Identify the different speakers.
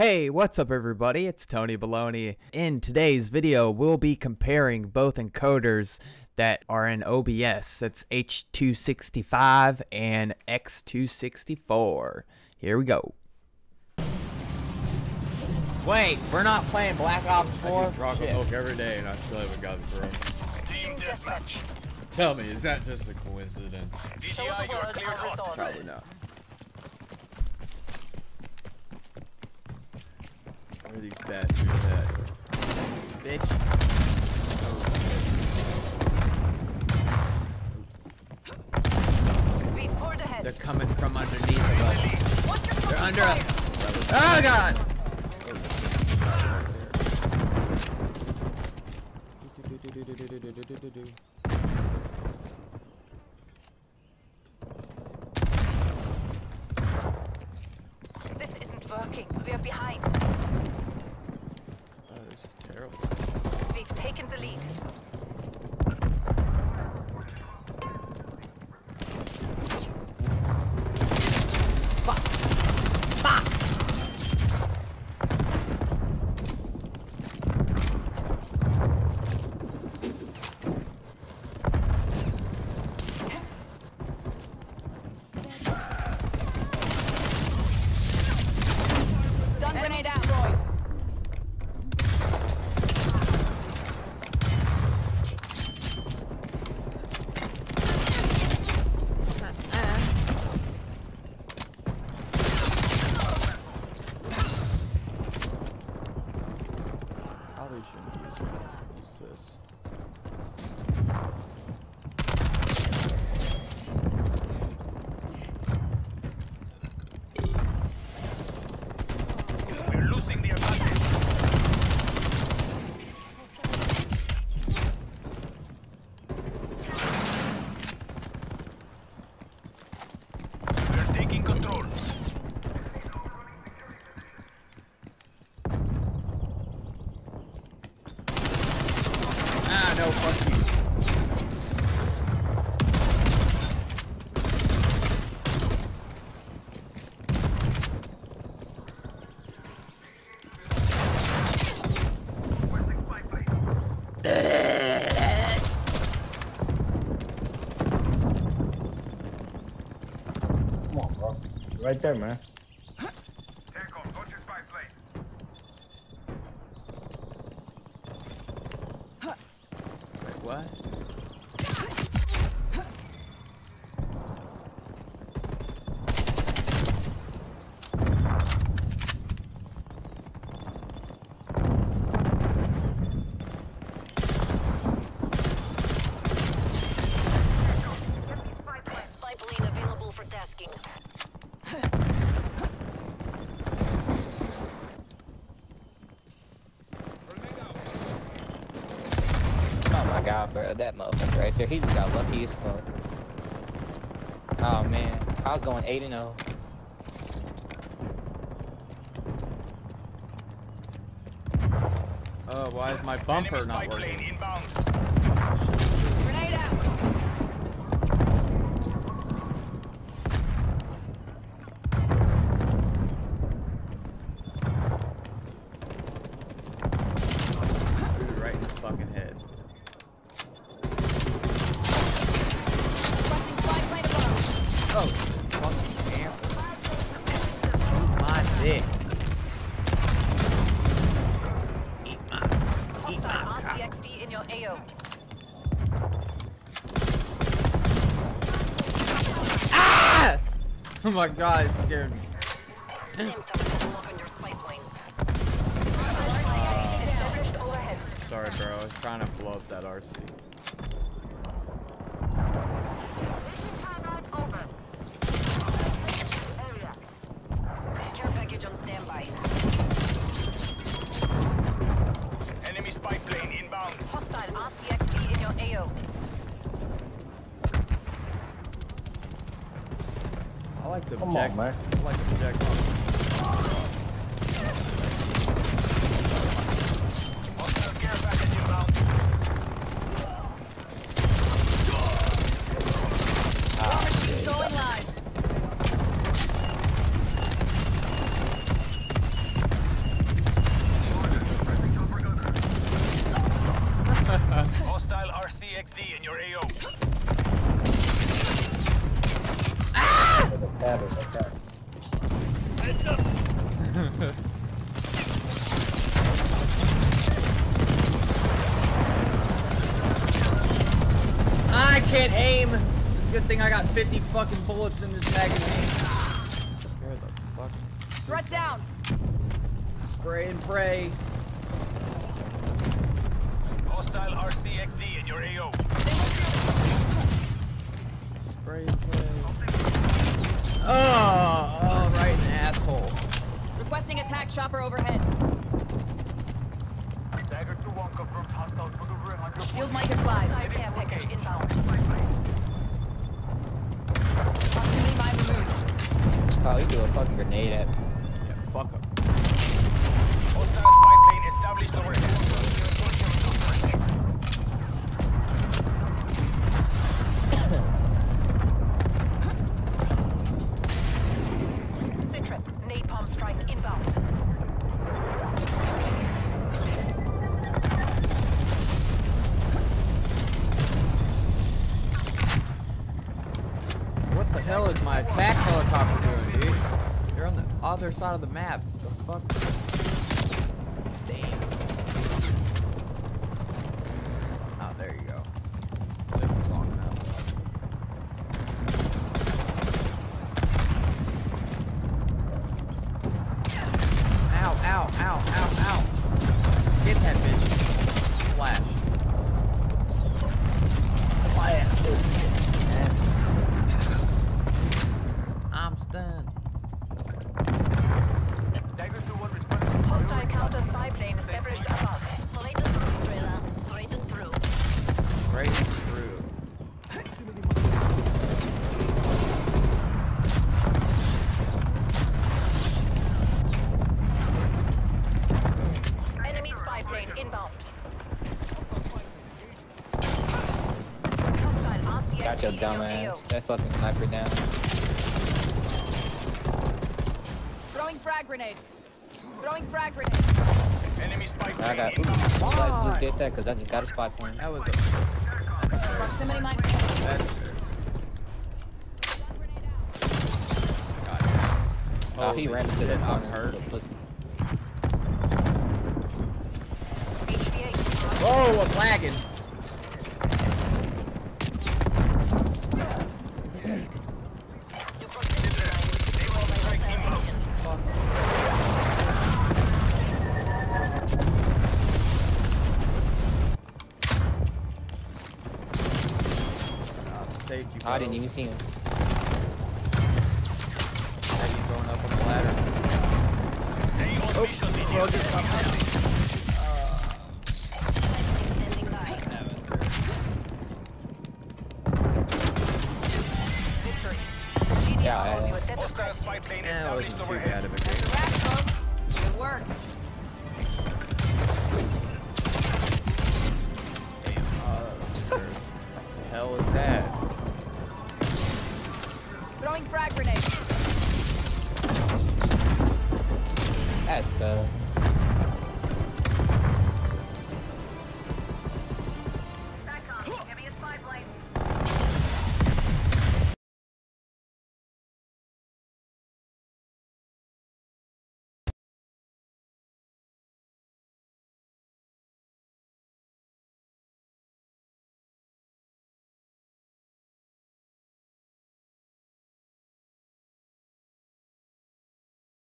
Speaker 1: Hey, what's up everybody? It's Tony Baloney. In today's video, we'll be comparing both encoders that are in OBS. That's H265 and X264. Here we go. Wait, we're not playing Black Ops 4?
Speaker 2: I drink chocolate milk every day and I still haven't gotten through.
Speaker 3: Team deathmatch.
Speaker 2: Tell me, is that just a coincidence?
Speaker 3: VGI, you are cleared hot.
Speaker 1: Probably not.
Speaker 2: Where are these bastards at?
Speaker 1: Bitch.
Speaker 4: We.
Speaker 1: They're coming from underneath of us. They're under us. Oh god!
Speaker 4: This isn't. We are behind.
Speaker 2: Oh, this is terrible.
Speaker 4: We've taken the lead. Stun grenade out.
Speaker 2: Probably shouldn't use, use this.
Speaker 3: We're losing the advantage. We're taking control.
Speaker 1: Ah, no, fuck you.
Speaker 5: Right there, man.
Speaker 3: Take go to spy plane.
Speaker 1: Wait, what?
Speaker 4: Spy plane available.
Speaker 6: Oh my god, bro, that motherfucker right there, he just got lucky as fuck. Oh man, I was going 8 and oh. 0.
Speaker 1: Oh, why is my bumper
Speaker 3: Enemy spy
Speaker 1: not
Speaker 3: plane
Speaker 1: working?
Speaker 4: AO.
Speaker 1: Ah! Oh my god, it scared me. Sorry, bro. I was trying to blow up that RC.
Speaker 4: Care package on standby.
Speaker 3: Enemy spy plane inbound.
Speaker 4: Hostile RCXD in your AO.
Speaker 1: I like the
Speaker 5: Come on,
Speaker 1: project-
Speaker 5: man.
Speaker 1: I like the projectile. I can't aim. It's a good thing I got 50 fucking bullets in this magazine.
Speaker 2: Where the fuck?
Speaker 4: Threat down.
Speaker 1: Spray and pray.
Speaker 3: Hostile RCXD in your AO.
Speaker 2: Spray and play.
Speaker 1: Ah, oh, oh, right in the asshole.
Speaker 4: Requesting attack chopper overhead.
Speaker 3: Dagger 2-1 confirmed hostile maneuvering on your
Speaker 4: Field mic is live. Care package inbound. Proximity mine removed.
Speaker 6: Oh, he threw a fucking grenade at me.
Speaker 1: Hell is my attack helicopter doing, dude? You're on the other side of the map. The fuck? Damn. Oh, there you go. Ow, ow, ow, ow, ow. Get that bitch. I'm stunned.
Speaker 3: Dagger 2-1 responding.
Speaker 4: Hostile counter spy plane established above.
Speaker 1: Right through.
Speaker 4: Enemy spy plane inbound. Hostile RCXD
Speaker 6: Got your
Speaker 4: in
Speaker 6: dumb
Speaker 4: your
Speaker 6: ass.
Speaker 4: AO.
Speaker 6: That fucking sniper down.
Speaker 4: Throwing frag grenade. Throwing frag grenade.
Speaker 3: Enemy spy
Speaker 6: I got. Ooh,
Speaker 3: inbound.
Speaker 6: I'm glad you just did that because I just got a spot point.
Speaker 1: That was a.
Speaker 4: Proximity mine.
Speaker 1: That's.
Speaker 6: Oh, he ran into
Speaker 1: shit,
Speaker 6: that
Speaker 1: I'm
Speaker 6: corner.
Speaker 1: hurt.
Speaker 6: little pussy.
Speaker 4: HVA.
Speaker 1: Whoa, I'm lagging. Saved you.
Speaker 6: I didn't even see him.
Speaker 1: How you going up on the ladder?
Speaker 3: Stay on oh, mission,
Speaker 1: Bro,
Speaker 3: idiot.
Speaker 1: just come down.
Speaker 4: Ending line.
Speaker 1: That was terrible.
Speaker 4: Victory. So GDR
Speaker 6: Yeah,
Speaker 4: owes
Speaker 6: yeah.
Speaker 4: you a debt of
Speaker 3: Hostile spy plane
Speaker 1: it
Speaker 3: established
Speaker 1: wasn't too
Speaker 3: overhead.
Speaker 1: bad of a game.
Speaker 4: Congrats, folks. Good work.
Speaker 1: Damn. Uh, oh, that was terrible. the hell is that?
Speaker 4: Throwing frag grenade.
Speaker 6: That's tough.